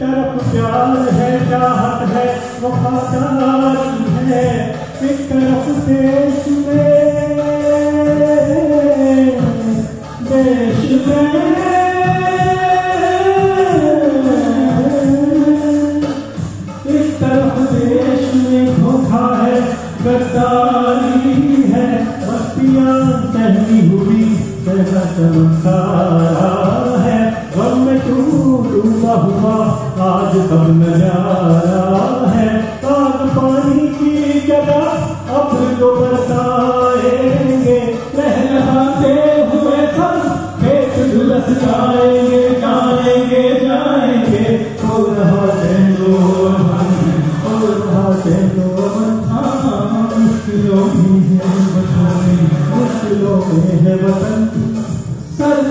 तरफ़ प्यार है, चाहत है, वफादारी है, एक तरफ़ देश में देश में है, गद्दारी है, बस्तियाँ सहनी हुई चमकारा हुआ आज सब नज़ारा है। आग पानी की जगह अब तो बरसाएँगे। लहलहाते हुए सब खेत झुलस जाएँगे जाएँगे। जाएँगे हो रहा चलो हो रहा चलो मुश्किलों में है वतन मुश्किलों में है वतन।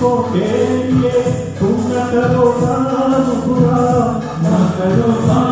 Comería una carroza, una carroza.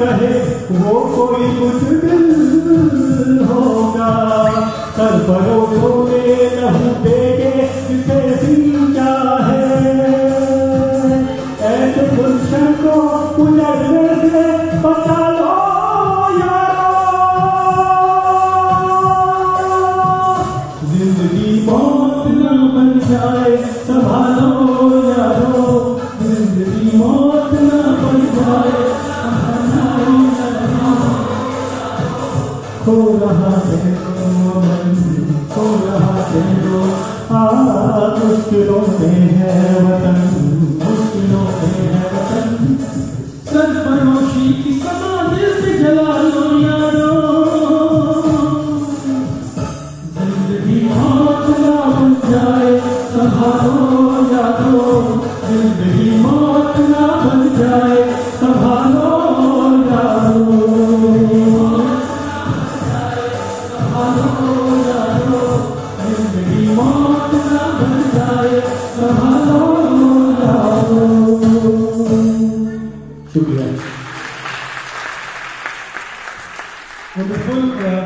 कहे वो कोई कुछ दिल होगा सरबरों को ले लहू देगे जिसे सींचा है ऐसे गुलशन को उजड़ने से बचा लो ज़िंदगी मौत न बन जाए संभालो यारो ज़िंदगी मौत न बन जाए खो रहा है Thank you.